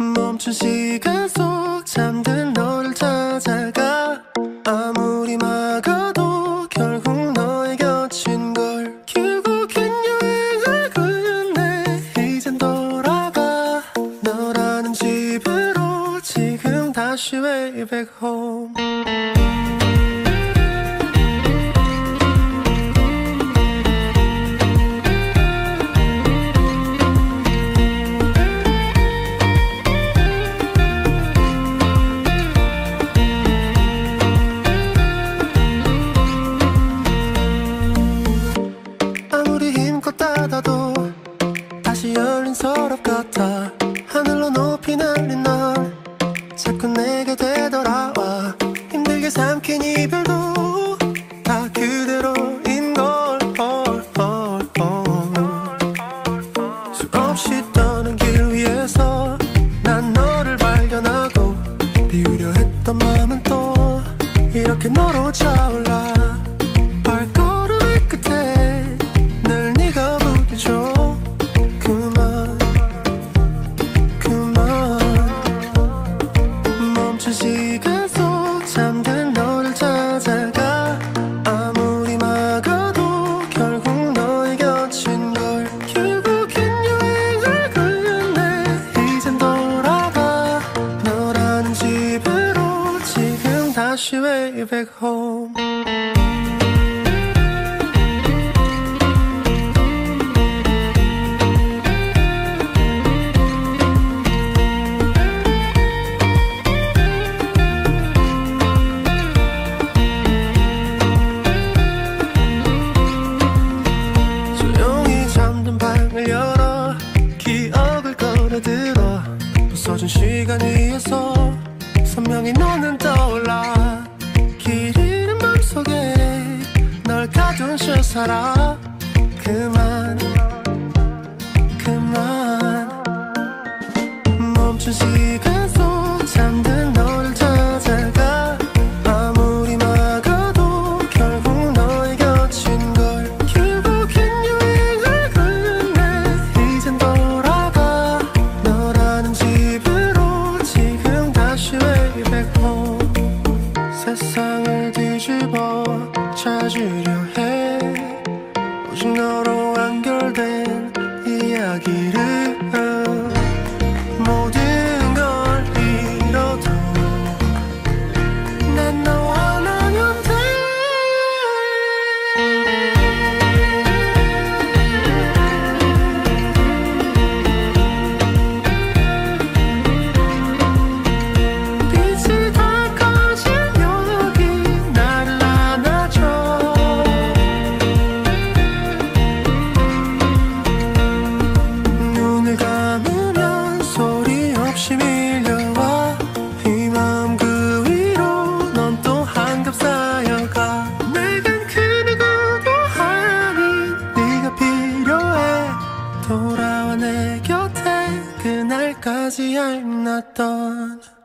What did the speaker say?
멈춘 시간 속 잠든 너를 찾아가. 아무리 막아도 결국 너의 곁인 걸 결국엔 여행을 끝내 이젠 돌아가. 너라는 집으로 지금 다시 way back home 닫아도 다시 열린 서랍 같아. 하늘로 높이 날린 넌 자꾸 내게 되돌아와. 힘들게 삼킨 이별도 다 그대로인 걸. 수없이 떠는 길 위에서 난 너를 발견하고 비우려 했던 마음은 또 이렇게 너로 차올라 시간 속 잠든 너를 찾아가 아무리 막아도 결국 너의 곁인 걸 결국엔 여행을 끝내. 이젠 돌아가 너라는 집으로 지금 다시 way back home 부서진 시간 위에서 선명히 너는 떠올라 길 잃은 맘속에 널 가둔 채 살아 그만 그만. 멈춘 시간 찾으려 해 날까지 얄났던